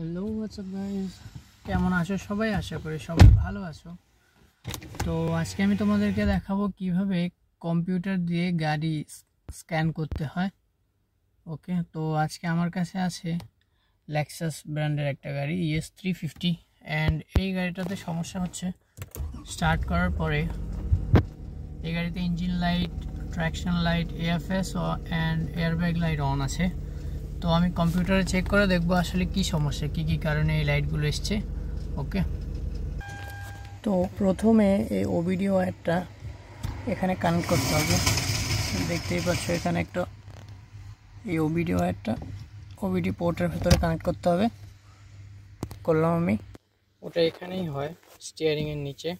Hello WhatsApp guys কেমন আছো? সবাই আশা করি সবাই ভালো আছো। তো আজকে আমি তোমাদেরকে দেখাবো কীভাবে কম্পিউটার দিয়ে গাড়ি স্ক্যান করতে হয়। ওকে, তো আজকে আমার কাছে আছে লেক্সাস ব্র্যান্ডের একটা গাড়ি ইএস থ্রি ফিফটি অ্যান্ড এই গাড়িটাতে সমস্যা হচ্ছে স্টার্ট করার পরে এই গাড়িতে engine light traction light AFS and airbag light on আছে। তো আমি কম্পিউটারে চেক করে দেখব আসলে কি সমস্যা কি কি কারণে এই লাইটগুলো এসছে ওকে তো প্রথমে এই ওবিডি ওয়্যারটা এখানে কানেক্ট করতে হবে। দেখতেই পাচ্ছ এখানে একটা এই ওবিডি ওয়্যারটা ওবিডি পোর্টের ভেতরে কানেক্ট করতে হবে। করলাম আমি। ওটা এখানেই হয় স্টিয়ারিংয়ের নিচে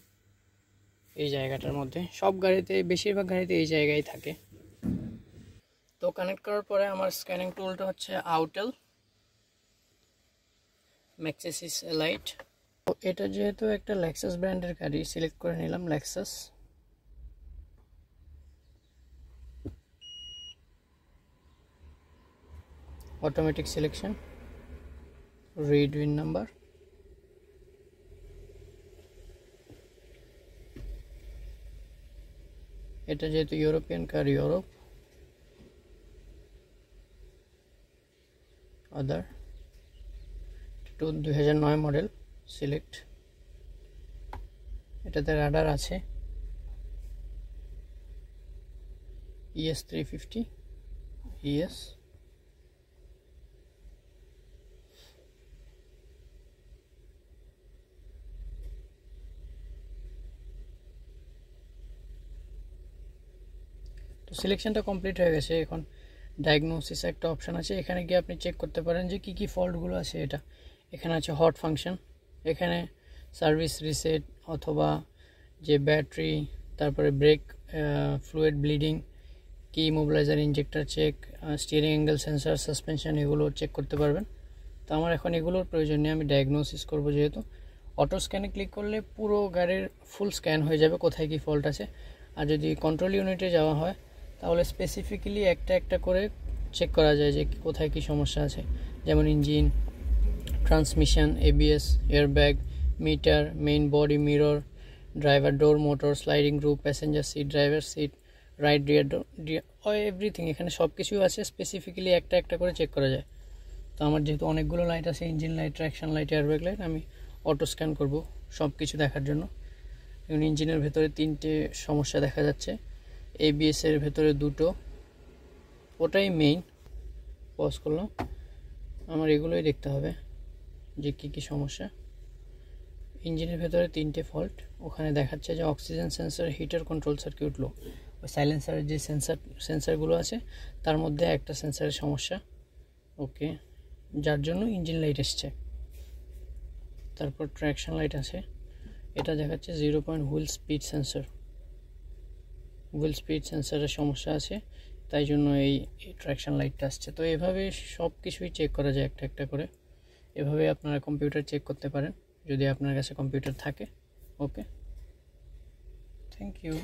এই জায়গাটার মধ্যে। সব গাড়িতে বেশিরভাগ গাড়িতে এই জায়গায় থাকে। তো কানেক্ট করার পরে আমার স্ক্যানিং টুলটা হচ্ছে আউটেল ম্যাক্সিস লাইট তো এটা যেহেতু একটা লেক্সাস ব্র্যান্ডের গাড়ি সিলেক্ট করে নিলাম Lexus automatic selection read VIN number এটা যেহেতু European car Europe other two দুই হাজার নয় মডেল সিলেক্ট এটাতে রাডার আছে। ইএস থ্রি ফিফটি ইএস তো সিলেকশনটা কমপ্লিট হয়ে গেছে এখন। ডায়াগনোসিস একটা অপশান আছে। এখানে গিয়ে আপনি চেক করতে পারেন যে কী কী ফল্টগুলো আছে এটা। এখানে আছে হট ফাংশন এখানে সার্ভিস রিসেট অথবা যে ব্যাটারি তারপরে brake fluid bleeding key mobilizer injector check steering angle sensor suspension এগুলো চেক করতে পারবেন। তো আমার এখন এগুলোর প্রয়োজন নেই, আমি ডায়াগনোসিস করব যেহেতু। অটো স্ক্যানে ক্লিক করলে পুরো গাড়ির ফুল স্ক্যান হয়ে যাবে কোথায় কি ফল্ট আছে। আর যদি কন্ট্রোল ইউনিটে যাওয়া হয় তাহলে স্পেসিফিক্যালি একটা একটা করে চেক করা যায় যে কোথায় কি সমস্যা আছে। যেমন engine transmission ABS airbag meter main body mirror driver door motor sliding roof passenger seat driver seat right rear door dear everything এখানে সব কিছুই আছে স্পেসিফিক্যালি একটা একটা করে চেক করা যায়। তো আমার যেহেতু অনেকগুলো লাইট আছে engine light traction light airbag light আমি অটো স্ক্যান করব সব কিছু দেখার জন্য। ইঞ্জিনের ভেতরে তিনটে সমস্যা দেখা যাচ্ছে। এবিএস এর ভেতরে দুটো। ওটাই মেইন পজ করলাম। আমার এগুলোই দেখতে হবে যে কী কী সমস্যা। ইঞ্জিনের ভেতরে তিনটে ফল্ট ওখানে দেখাচ্ছে যে oxygen sensor heater control circuit low ওই সাইলেন্সারের যে সেন্সার সেন্সারগুলো আছে, তার মধ্যে একটা সেন্সারের সমস্যা। ওকে যার জন্য ইঞ্জিন লাইট এসছে। তারপর ট্র্যাকশন লাইট আছে। এটা দেখাচ্ছে zero point wheel speed sensor wheel speed সেন্সারের সমস্যা আছে, তাই জন্য এই ট্র্যাকশন লাইটটা আসছে। তো এভাবে সব কিছুই চেক করা যায় একটা একটা করে। এভাবে আপনারা কম্পিউটার চেক করতে পারেন, যদি আপনার কাছে কম্পিউটার থাকে। Okay thank you